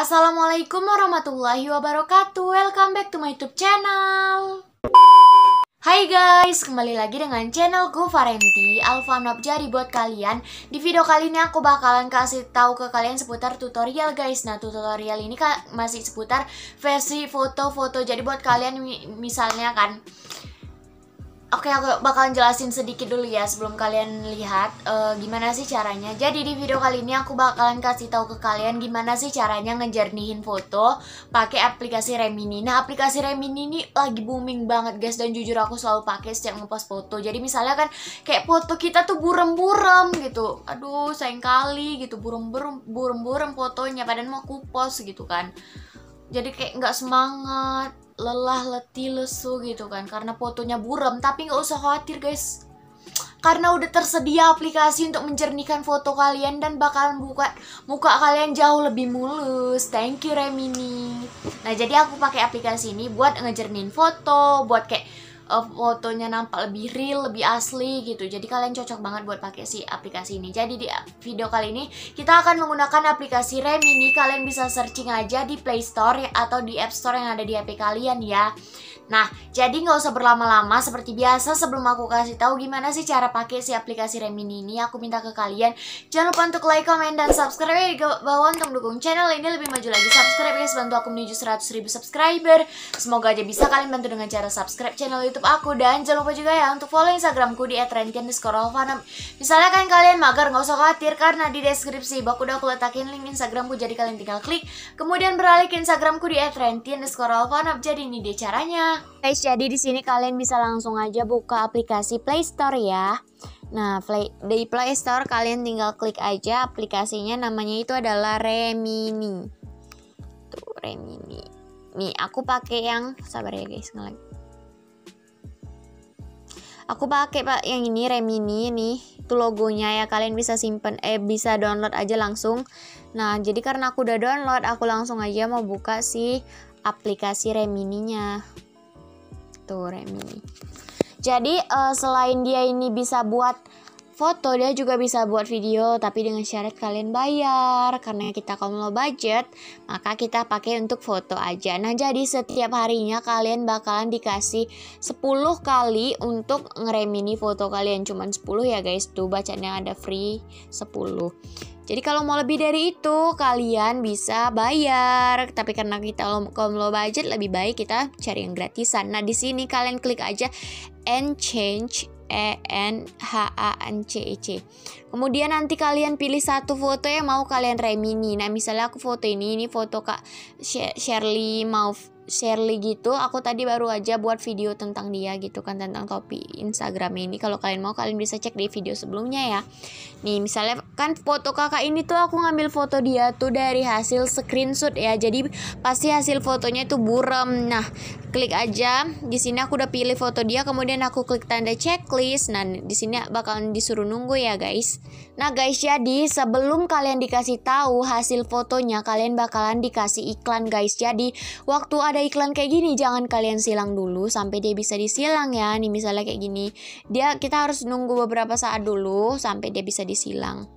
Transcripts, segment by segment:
Assalamualaikum warahmatullahi wabarakatuh. Welcome back to my youtube channel. Hai guys, kembali lagi dengan channelku Farenti Alfa Jadi buat kalian. Di video kali ini aku bakalan kasih tahu ke kalian seputar tutorial guys. Nah tutorial ini masih seputar versi foto-foto. Jadi buat kalian misalnya kan Oke, aku bakalan jelasin sedikit dulu ya sebelum kalian lihat uh, gimana sih caranya. Jadi di video kali ini aku bakalan kasih tahu ke kalian gimana sih caranya ngejernihin foto pakai aplikasi Remini. Nah, aplikasi Remini ini lagi booming banget guys dan jujur aku selalu pakai setiap ngepost foto. Jadi misalnya kan kayak foto kita tuh burem-burem gitu. Aduh, sayang kali gitu burem-burem burem-burem fotonya padahal mau aku post gitu kan. Jadi kayak nggak semangat lelah, letih, lesu gitu kan karena fotonya buram. Tapi nggak usah khawatir guys, karena udah tersedia aplikasi untuk menjernihkan foto kalian dan bakalan buka muka kalian jauh lebih mulus. Thank you Remini. Nah jadi aku pakai aplikasi ini buat ngejernin foto, buat kayak uh, fotonya nampak lebih real, lebih asli gitu. Jadi kalian cocok banget buat pakai si aplikasi ini. Jadi di video kali ini kita akan menggunakan aplikasi Remini. Kalian bisa searching aja di Play Store atau di App Store yang ada di HP kalian ya. Nah, jadi nggak usah berlama-lama seperti biasa sebelum aku kasih tahu gimana sih cara pakai si aplikasi Remini ini, aku minta ke kalian jangan lupa untuk like, comment, dan subscribe di bawah untuk mendukung channel ini lebih maju lagi. Subscribe guys, bantu aku menuju 100 ribu subscriber. Semoga aja bisa kalian bantu dengan cara subscribe channel YouTube aku dan jangan lupa juga ya untuk follow Instagramku di @rentian_alfana. Misalnya kan kalian mager nggak usah khawatir karena di deskripsi aku udah aku letakin link Instagramku jadi kalian tinggal klik. Kemudian beralih ke Instagramku di @rentian_alfana. Jadi ini dia caranya. Guys, jadi di sini kalian bisa langsung aja buka aplikasi Play Store ya. Nah, play, di Play Store kalian tinggal klik aja aplikasinya namanya itu adalah Remini. Tuh, Remini. Nih, aku pakai yang sabar ya guys, ngelag. Aku pakai Pak yang ini Remini nih. Itu logonya ya, kalian bisa simpen eh bisa download aja langsung. Nah, jadi karena aku udah download, aku langsung aja mau buka si aplikasi Remininya tuh Remi. Jadi uh, selain dia ini bisa buat foto dia juga bisa buat video tapi dengan syarat kalian bayar. Karena kita kaum low budget maka kita pakai untuk foto aja. Nah jadi setiap harinya kalian bakalan dikasih 10 kali untuk ngeremini foto kalian. Cuman 10 ya guys. Tuh bacanya ada free 10 jadi kalau mau lebih dari itu kalian bisa bayar. Tapi karena kita kalau low budget lebih baik kita cari yang gratisan. Nah di sini kalian klik aja and change E N H A N C E C. Kemudian nanti kalian pilih satu foto yang mau kalian remini. Nah, misalnya aku foto ini, ini foto Kak Shirley mau Shirley gitu aku tadi baru aja buat video tentang dia gitu kan tentang topi Instagram ini kalau kalian mau kalian bisa cek di video sebelumnya ya nih misalnya kan foto kakak ini tuh aku ngambil foto dia tuh dari hasil screenshot ya. Jadi pasti hasil fotonya itu buram nah klik aja. Di sini aku udah pilih foto dia kemudian aku klik tanda checklist. Nah di sini bakalan disuruh nunggu ya guys. Nah guys jadi sebelum kalian dikasih tahu hasil fotonya kalian bakalan dikasih iklan guys. Jadi waktu ada ada iklan kayak gini jangan kalian silang dulu sampai dia bisa disilang ya. Nih misalnya kayak gini. Dia kita harus nunggu beberapa saat dulu sampai dia bisa disilang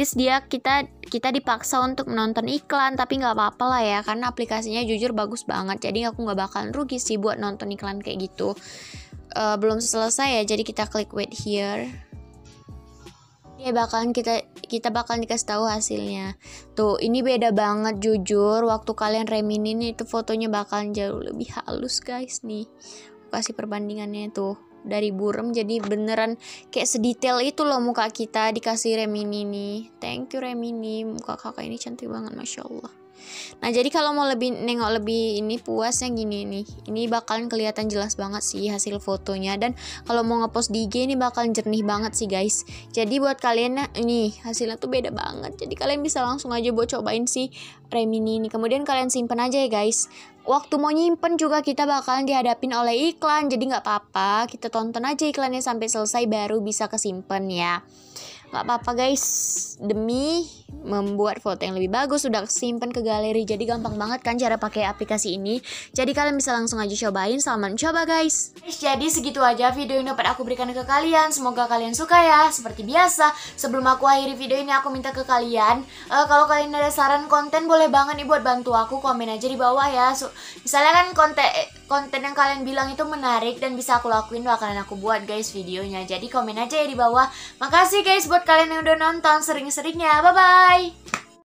Terus dia kita kita dipaksa untuk menonton iklan tapi nggak apa-apa lah ya karena aplikasinya jujur bagus banget. Jadi aku nggak bakalan rugi sih buat nonton iklan kayak gitu. Uh, belum selesai ya jadi kita klik wait here. Ya bakalan kita kita bakalan dikasih tahu hasilnya. Tuh ini beda banget jujur. Waktu kalian reminin itu fotonya bakalan jauh lebih halus guys nih. Kasih perbandingannya tuh dari burem jadi beneran kayak sedetail itu loh muka kita dikasih remini nih. Thank you remini. Muka kakak ini cantik banget masya allah. Nah jadi kalau mau lebih nengok lebih ini puas yang gini nih Ini bakalan kelihatan jelas banget sih hasil fotonya. Dan kalau mau ngepost di IG ini bakalan jernih banget sih guys. Jadi buat kalian nah, ini hasilnya tuh beda banget. Jadi kalian bisa langsung aja buat cobain si Remini ini. Kemudian kalian simpen aja ya guys Waktu mau nyimpen juga kita bakalan dihadapin oleh iklan Jadi nggak apa-apa. Kita tonton aja iklannya sampai selesai baru bisa kesimpan ya nggak apa-apa guys. Demi membuat foto yang lebih bagus sudah simpen ke galeri. Jadi gampang banget kan cara pakai aplikasi ini. Jadi kalian bisa langsung aja cobain. Selamat coba guys. Jadi segitu aja video yang dapat aku berikan ke kalian. Semoga kalian suka ya. Seperti biasa sebelum aku akhiri video ini aku minta ke kalian. Uh, kalau kalian ada saran konten boleh banget nih buat bantu aku. Komen aja di bawah ya. So, misalnya kan konten konten yang kalian bilang itu menarik dan bisa aku lakuin bakalan aku buat guys videonya. Jadi komen aja ya di bawah. Makasih guys buat kalian yang udah nonton. Sering-seringnya. Bye bye